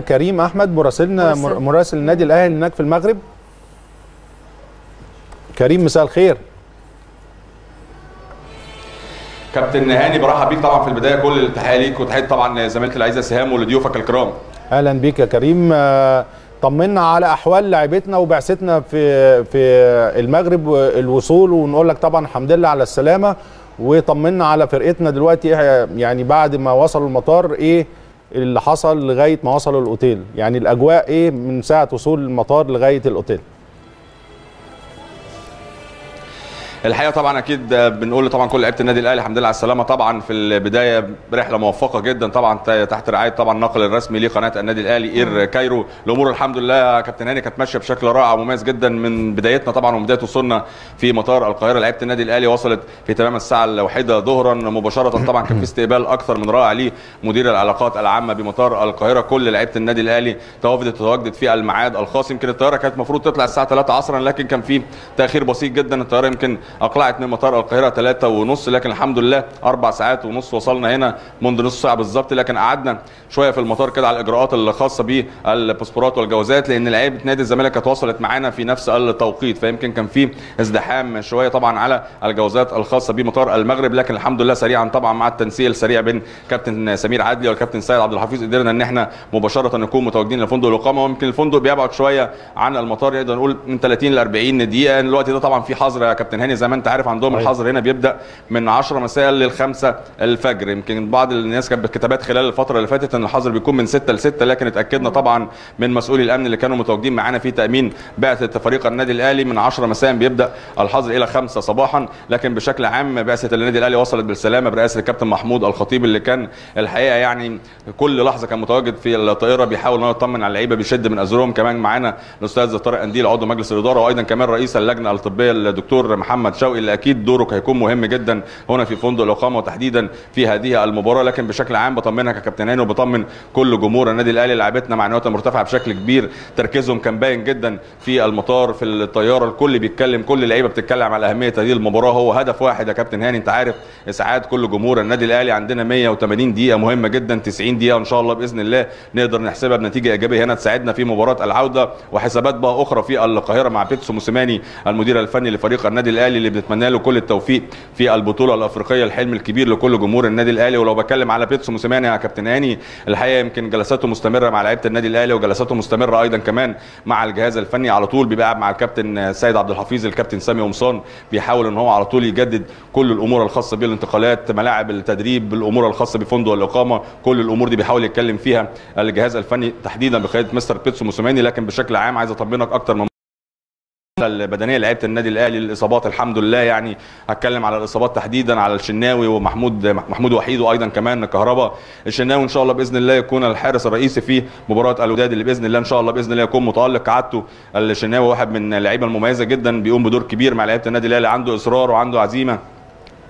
كريم أحمد مراسلنا مراسل. مراسل النادي الأهلي هناك في المغرب. كريم مساء الخير. كابتن هاني برحب بيك طبعا في البداية. كل التحية ليك وتحية طبعا زميلتي العزيزة سهام ولضيوفك الكرام. أهلا بيك يا كريم. آه، طمنا على أحوال لاعبتنا وبعثتنا في في المغرب الوصول. ونقول لك طبعا الحمد لله على السلامة. وطمنا على فرقتنا دلوقتي إيه يعني بعد ما وصلوا المطار إيه اللي حصل لغاية ما وصلوا الأوتيل. يعني الأجواء إيه من ساعة وصول المطار لغاية الأوتيل. الحقيقة طبعا أكيد بنقول طبعا كل لعيبة النادي الأهلي الحمد لله على السلامة. طبعا في البداية رحلة موفقة جدا طبعا تحت رعاية طبعا الناقل الرسمي لقناة النادي الأهلي إير كايرو. الأمور الحمد لله كابتن هاني كانت ماشية بشكل رائع ومميز جدا من بدايتنا طبعا ومن بدايه وصولنا في مطار القاهرة. لعيبة النادي الأهلي وصلت في تمام الساعة الواحدة ظهرا. مباشرة طبعا كان في استقبال أكثر من رائع لمدير العلاقات العامة بمطار القاهرة. كل لعيبة النادي الأهلي تواجدت تواجدت في الميعاد الخاص. يمكن الطيارة كانت المفروض تطلع الساعة 3 عصرا لكن كان في تأخير بسيط جدا. الطيارة يمكن أقلعت من مطار القاهرة 3 ونص لكن الحمد لله أربع ساعات ونص وصلنا هنا منذ نص ساعة بالظبط لكن قعدنا شوية في المطار كده على الإجراءات الخاصه بالباسبورات والجوازات لأن لعيبة نادي الزمالك كانت وصلت معانا في نفس التوقيت فيمكن كان في ازدحام شوية طبعا على الجوازات الخاصة بمطار المغرب لكن الحمد لله سريعا طبعا مع التنسيق السريع بين كابتن سمير عدلي والكابتن سيد عبد الحفيظ قدرنا إن إحنا مباشرة نكون متواجدين لفندق الإقامة ويمكن الفندق بيبعد شوية عن المطار نقدر نقول من 30 ل 40 دقيقة الوقت ده طبعا في حظر يا كابتن هاني زي ما انت عارف عندهم أيوة. الحظر هنا بيبدأ من 10 مساء لل 5 الفجر. يمكن بعض الناس كانت بالكتابات خلال الفترة اللي فاتت إن الحظر بيكون من 6 ل 6 لكن اتأكدنا طبعا من مسؤولي الأمن اللي كانوا متواجدين معانا في تأمين بعثة فريق النادي الأهلي. من 10 مساء بيبدأ الحظر إلى 5 صباحا لكن بشكل عام بعثة النادي الأهلي وصلت بالسلامة برئاسة الكابتن محمود الخطيب اللي كان الحقيقة يعني كل لحظة كان متواجد في الطائرة بيحاول إن هو يطمن على اللعيبة بيشد من أزرهم. كمان معانا الأستاذ طارق أنديل عضو مجلس الإدارة وأيضا كمان رئيس اللجنة الطبية الدكتور محمد شوقي اللي أكيد دوره هيكون مهم جدا هنا في فندق الإقامة وتحديدا في هذه المباراة. لكن بشكل عام بطمنك يا كابتن هاني وبطمن كل جمهور النادي الأهلي. لعيبتنا معنوياتها مرتفعه بشكل كبير تركيزهم كان باين جدا في المطار في الطيارة. الكل بيتكلم كل اللعيبه بتتكلم على أهمية هذه المباراة. هو هدف واحد يا كابتن هاني انت عارف إسعاد كل جمهور النادي الأهلي. عندنا 180 دقيقة مهمة جدا 90 دقيقة إن شاء الله بإذن الله نقدر نحسبها بنتيجة إيجابية. هنا تساعدنا في مباراة العودة وحسابات بقى أخرى في القاهرة مع بيتسو موسيماني المدير الفني لفريق النادي الأهلي. اللي بنتمنى له كل التوفيق في البطولة الأفريقية الحلم الكبير لكل جمهور النادي الأهلي. ولو بتكلم على بيتسو موسيماني يا كابتن هاني الحقيقة يمكن جلساته مستمرة مع لعيبة النادي الأهلي وجلساته مستمرة أيضا كمان مع الجهاز الفني على طول بيبقى قاعد مع الكابتن سيد عبد الحفيظ الكابتن سامي قمصان بيحاول إن هو على طول يجدد كل الأمور الخاصة بالانتقالات ملاعب التدريب الأمور الخاصة بفندق الإقامة كل الأمور دي بيحاول يتكلم فيها الجهاز الفني تحديدا بقيادة مستر بيتسو موسيماني لكن بشكل عام عايز أطمنك أكتر من البدنية لعيبة النادي الأهلي الاصابات الحمد لله يعني هتكلم على الإصابات تحديدا على الشناوي ومحمود محمود وحيد وأيضا كمان كهربا الشناوي إن شاء الله بإذن الله يكون الحارس الرئيسي في مباراة الوداد اللي بإذن الله إن شاء الله بإذن الله يكون متألق. كعادته الشناوي واحد من اللعيبة المميزة جدا بيقوم بدور كبير مع لعيبة النادي الأهلي عنده إصرار وعنده عزيمة.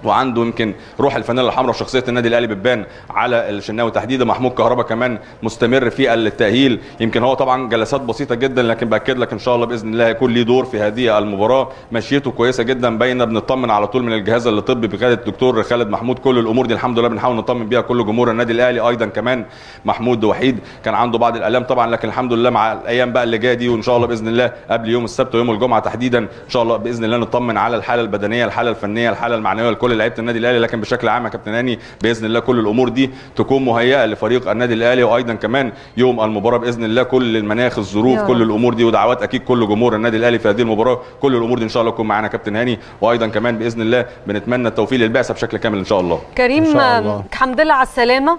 وعنده يمكن روح الفانيلا الحمراء وشخصيه النادي الأهلي بتبان على الشناوي تحديدا. محمود كهربا كمان مستمر في التأهيل. يمكن هو طبعا جلسات بسيطة جدا لكن باكد لك إن شاء الله بإذن الله هيكون ليه دور في هذه المباراة. مشيته كويسة جدا باينة بنطمن على طول من الجهاز الطبي بقيادة الدكتور خالد محمود. كل الأمور دي الحمد لله بنحاول نطمن بيها كل جمهور النادي الأهلي أيضا كمان محمود وحيد. كان عنده بعض الألام طبعا لكن الحمد لله مع الأيام بقى اللي جاية دي وإن شاء الله بإذن الله قبل يوم السبت ويوم الجمعة تحديدا إن شاء الله بإذن الله نطمن على الحالة البدنية الحالة الفنية الحالة المعنوية لعيبة النادي الأهلي لكن بشكل عام يا كابتن هاني بإذن الله كل الأمور دي تكون مهيئة لفريق النادي الأهلي وأيضا كمان يوم المباراة بإذن الله كل المناخ الظروف كل. الأمور دي ودعوات أكيد كل جمهور النادي الأهلي في هذه المباراة كل الأمور دي إن شاء الله تكون معانا كابتن هاني وأيضا كمان بإذن الله بنتمنى التوفيق للبعثة بشكل كامل إن شاء الله كريم إن شاء الله. الحمد لله على السلامة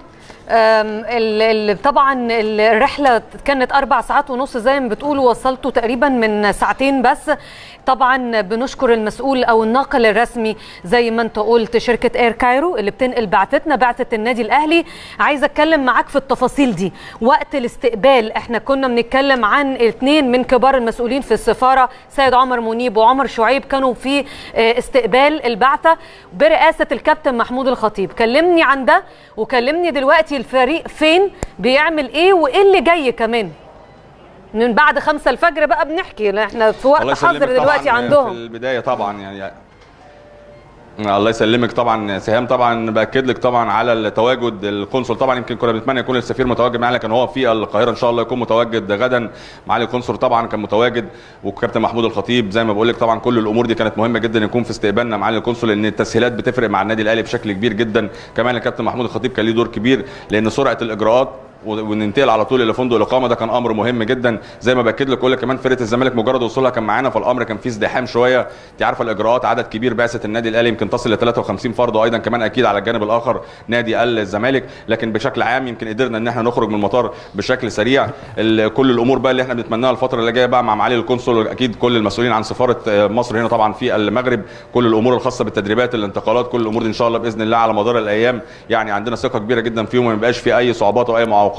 طبعا الرحلة كانت أربع ساعات ونص زي ما بتقولوا وصلتوا تقريبا من ساعتين بس. طبعا بنشكر المسؤول أو الناقل الرسمي زي ما أنت قلت شركة اير كايرو اللي بتنقل بعثتنا بعثه النادي الأهلي. عايزه أتكلم معاك في التفاصيل دي. وقت الاستقبال إحنا كنا بنتكلم عن اثنين من كبار المسؤولين في السفارة سيد عمر منيب وعمر شعيب كانوا في آه، استقبال البعثة. برئاسة الكابتن محمود الخطيب كلمني عن ده وكلمني دلوقتي الفريق فين بيعمل إيه وإيه اللي جاي كمان. من بعد خمسة الفجر بقى بنحكي إحنا في وقت حظر دلوقتي في عندهم. البداية طبعا يعني الله يسلمك طبعا سهام طبعا بأكد لك طبعا على التواجد القنصل. طبعا يمكن كنا بنتمنى يكون السفير متواجد معانا لكن هو في القاهرة إن شاء الله يكون متواجد غدا. معالي القنصل طبعا كان متواجد والكابتن محمود الخطيب زي ما بقول لك طبعا كل الأمور دي كانت مهمة جدا يكون في استقبالنا. معالي القنصل لأن التسهيلات بتفرق مع النادي الأهلي بشكل كبير جدا. كمان الكابتن محمود الخطيب كان ليه دور كبير لأن سرعة الإجراءات وننتقل على طول إلى فندق الإقامة. ده كان أمر مهم جدا. زي ما بأكد لك كل كمان فرقة الزمالك مجرد وصولها كان معانا فالأمر كان فيه ازدحام شوية. أنت عارفة الإجراءات عدد كبير بعثة النادي الأهلي يمكن تصل ل 53 فرد وأيضا كمان أكيد على الجانب الآخر نادي الزمالك. لكن بشكل عام يمكن قدرنا إن إحنا نخرج من المطار بشكل سريع. كل الأمور بقى اللي إحنا بنتمناها الفترة اللي جاية بقى مع معالي القنصل أكيد كل المسؤولين عن سفارة مصر هنا طبعا في المغرب. كل الأمور الخاصة بالتدريبات الانتقالات كل الأمور دي إن شاء الله بإذن الله على مدار الأيام. يعني عندنا ثقة كبيرة جدا فيهم وما يبقاش في أي صعوبات أو اي معوقات.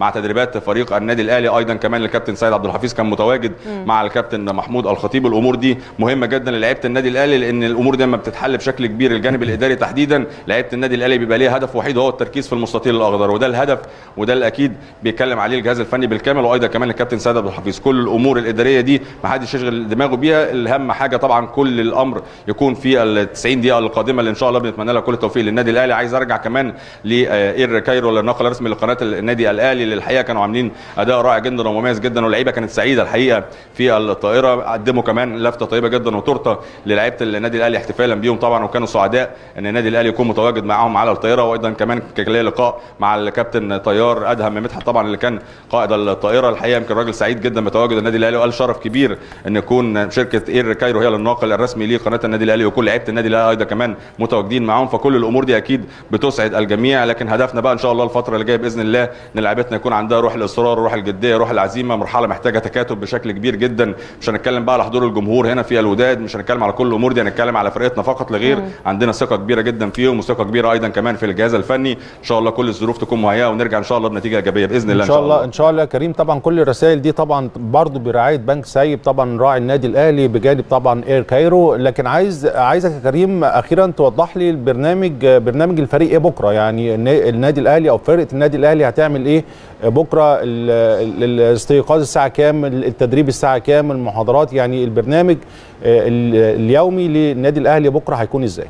مع تدريبات فريق النادي الأهلي أيضا كمان الكابتن سيد عبد الحفيظ كان متواجد م. مع الكابتن محمود الخطيب. الأمور دي مهمة جدا للعيبة النادي الأهلي لأن الأمور دي لما بتتحل بشكل كبير الجانب الإداري تحديدا لعيبة النادي الأهلي بيبقى ليه هدف وحيد هو التركيز في المستطيل الأخضر وده الهدف وده الأكيد بيتكلم عليه الجهاز الفني بالكامل وأيضا كمان الكابتن سيد عبد الحفيظ. كل الأمور الإدارية دي ما حدش يشغل دماغه بيها. الأهم حاجة طبعا كل الأمر يكون في ال 90 دقيقة القادمة اللي إن شاء الله بنتمنى لها كل التوفيق للنادي الأهلي. عايز أرجع كمان لإير كايرو الناقل الرسمي لقناة النادي الأهلي اللي الحقيقة كانوا عاملين أداء رائع جدا ومميز جدا واللعيبة كانت سعيدة الحقيقة في الطائرة. قدموا كمان لفتة طيبة جدا وتورتة للعيبة النادي الأهلي احتفالا بيهم. طبعا وكانوا سعداء إن النادي الأهلي يكون متواجد معاهم على الطائرة. وأيضا كمان كان لقاء مع الكابتن طيار أدهم مدحت طبعا اللي كان قائد الطائرة. الحقيقة يمكن راجل سعيد جدا بتواجد النادي الأهلي وقال شرف كبير إن يكون شركة إير كايرو هي الناقل الرسمي لقناه النادي الأهلي وكل لعيبة النادي الأهلي أيضا كمان متواجدين معاهم. فكل الأمور دي أكيد بتسعد الجميع لكن هدفنا بقى إن شاء الله الفترة اللي جاية بإذن الله إن لعيبتنا يكون عندها روح الإصرار روح الجدية روح العزيمة. مرحلة محتاجة تكاتف بشكل كبير جدا. مش هنتكلم بقى على حضور الجمهور هنا في الوداد مش هنتكلم على كل الأمور دي. هنتكلم على فرقتنا فقط لغير مم. عندنا ثقة كبيرة جدا فيهم وثقة كبيرة أيضا كمان في الجهاز الفني. إن شاء الله كل الظروف تكون مهيئة ونرجع إن شاء الله بنتيجة إيجابية بإذن الله إن شاء الله إن شاء الله يا كريم. طبعا كل الرسائل دي طبعا برضو برعاية بنك سايب طبعا راعي النادي الأهلي بجانب طبعا إير كايرو. لكن عايز عايزك يا كريم أخيرا توضح لي البرنامج برنامج الفريق إيه بكرة؟ يعني النادي الأهلي أو فرقة النادي الأهلي هتعمل إيه؟ بكرة الاستيقاظ الساعة كام؟ التدريب الساعة كام؟ المحاضرات يعني البرنامج اليومي للنادي الأهلي بكرة هيكون إزاي؟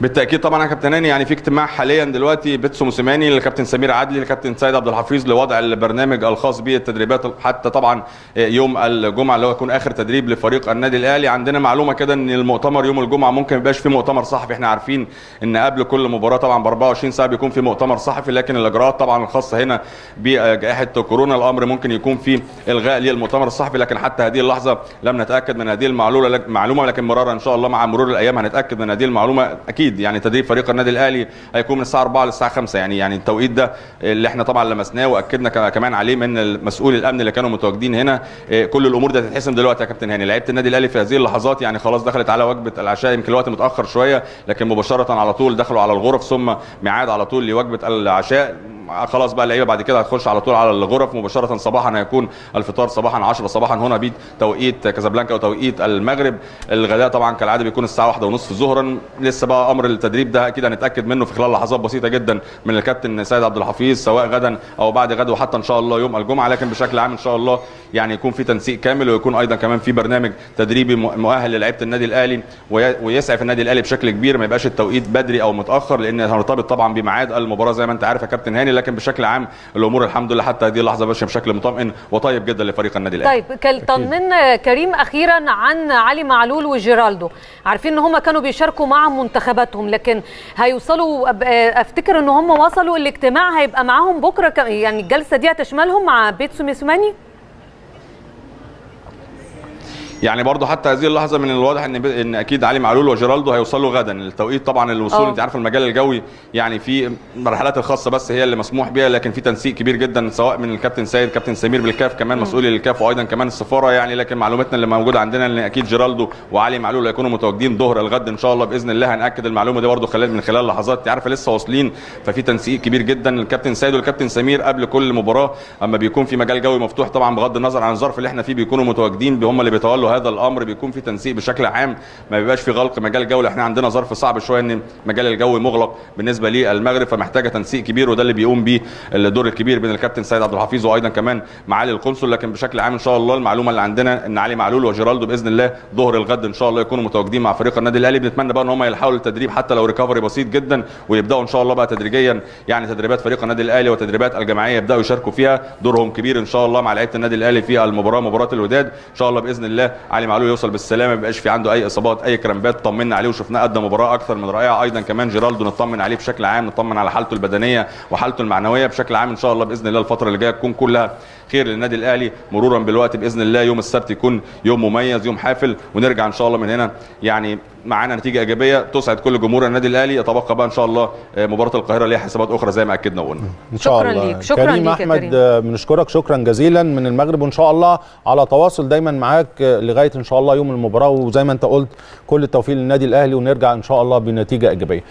بالتأكيد طبعا يا كابتن هاني يعني في اجتماع حاليا دلوقتي بيتسو موسيماني للكابتن سمير عدلي للكابتن سيد عبد الحفيظ لوضع البرنامج الخاص بالتدريبات حتى طبعا يوم الجمعة اللي هو يكون آخر تدريب لفريق النادي الأهلي. عندنا معلومة كده إن المؤتمر يوم الجمعة ممكن ما يبقاش في مؤتمر صحفي. إحنا عارفين إن قبل كل مباراة طبعا ب 24 ساعة بيكون في مؤتمر صحفي لكن الإجراءات طبعا الخاصة هنا بجائحة كورونا الأمر ممكن يكون في إلغاء للمؤتمر الصحفي لكن حتى هذه اللحظة لم نتأكد من هذه المعلومه لكن مرارا إن شاء الله مع مرور الأيام هنتأكد من هذه المعلومة. أكيد يعني تدريب فريق النادي الأهلي هيكون من الساعة 4 للساعة 5 يعني يعني التوقيت ده اللي إحنا طبعا لمسناه وأكدنا كمان عليه من مسؤول الأمن اللي كانوا متواجدين هنا. كل الأمور دي هتتحسم دلوقتي يا كابتن هاني. لعيبة النادي الأهلي في هذه اللحظات يعني خلاص دخلت على وجبة العشاء يمكن الوقت متأخر شوية لكن مباشرة على طول دخلوا على الغرف ثم ميعاد على طول لوجبة العشاء. خلاص بقى اللعيبة بعد كده هتخش على طول على الغرف مباشرة. صباحا هيكون الفطار صباحا 10 صباحا هنا بتوقيت كازابلانكا وتوقيت المغرب. الغداء طبعا كالعادة بيكون الساعة 1 ونصف ظهرا. لسه بقى أمر التدريب ده أكيد هنتأكد منه في خلال لحظات بسيطة جدا من الكابتن سيد عبد الحفيظ سواء غدا أو بعد غد وحتى إن شاء الله يوم الجمعة. لكن بشكل عام إن شاء الله يعني يكون في تنسيق كامل ويكون أيضا كمان في برنامج تدريبي مؤهل للعيبة النادي الأهلي ويسعف النادي الأهلي بشكل كبير. ما يبقاش التوقيت بدري أو متأخر لأن هنرتبط طبعا بميعاد المباراة. زي ما أنت عارف يا كابتن هاني لكن بشكل عام الأمور الحمد لله حتى هذه اللحظة ماشيه بشكل مطمئن وطيب جدا لفريق النادي الأهلي. طيب طمنا كريم أخيرا عن علي معلول وجيرالدو. عارفين إن هم كانوا بيشاركوا مع منتخباتهم لكن هيوصلوا أفتكر إن هم وصلوا الاجتماع هيبقى معاهم بكرة يعني الجلسه دي هتشملهم مع بيتسو ميسوماني يعني برضه حتى هذه اللحظة من الواضح إن إن أكيد علي معلول وجيرالدو هيوصلوا غدا. التوقيت طبعا الوصول أوه. أنت عارف المجال الجوي يعني في الرحلات الخاصة بس هي اللي مسموح بها لكن في تنسيق كبير جدا سواء من الكابتن سيد كابتن سمير بالكاف كمان مسؤولي الكاف وأيضا كمان السفارة يعني. لكن معلوماتنا اللي موجودة عندنا إن أكيد جيرالدو وعلي معلول هيكونوا متواجدين ظهر الغد إن شاء الله بإذن الله. هنأكد المعلومة دي برضه خلال من خلال لحظات انت عارفه لسه واصلين. ففي تنسيق كبير جدا. الكابتن سيد والكابتن سمير قبل كل مباراة أما بيكون في مجال جوي مفتوح طبعا بغض النظر عن الظرف اللي إحنا فيه بيكونوا متواجدين هم اللي بيتولوا هذا الأمر بيكون في تنسيق بشكل عام ما بيبقاش في غلق مجال الجولة. إحنا عندنا ظرف صعب شوية إن مجال الجو مغلق بالنسبة للمغرب فمحتاجة تنسيق كبير وده اللي بيقوم بيه الدور الكبير بين الكابتن سيد عبد الحفيظ وأيضا كمان معالي القنصل. لكن بشكل عام إن شاء الله المعلومة اللي عندنا إن علي معلول وجيرالدو بإذن الله ظهر الغد إن شاء الله يكونوا متواجدين مع فريق النادي الأهلي. بنتمنى بقى إن هم يلحقوا التدريب حتى لو ريكفري بسيط جدا ويبدأوا إن شاء الله بقى تدريجيا يعني تدريبات فريق النادي الأهلي وتدريبات الجماعية يبدأوا يشاركوا فيها. دورهم كبير إن شاء الله مع لعيبة النادي الأهلي في المباراة مباراة الوداد إن شاء الله بإذن الله علي معلول يوصل بالسلامة ما يبقاش في عنده أي إصابات أي كرامبات طمنا عليه وشفناه قدم مباراة أكثر من رائعة. أيضا كمان جيرالدو نطمن عليه بشكل عام نطمن على حالته البدنية وحالته المعنوية بشكل عام. إن شاء الله بإذن الله الفترة اللي جاية تكون كلها خير للنادي الأهلي. مرورا بالوقت بإذن الله يوم السبت يكون يوم مميز يوم حافل. ونرجع إن شاء الله من هنا يعني معانا نتيجة إيجابية تسعد كل جمهور النادي الأهلي. يتبقى بقى إن شاء الله مباراة القاهرة ليها حسابات أخرى زي ما أكدنا وقلنا إن شاء شكراً الله. ليك، شكراً كريم ليك أحمد كريم. آه، بنشكرك شكرا جزيلا من المغرب. وإن شاء الله على تواصل دايما معاك آه، لغاية إن شاء الله يوم المباراة. وزي ما أنت قلت كل التوفيق للنادي الأهلي. ونرجع إن شاء الله بنتيجة إيجابية.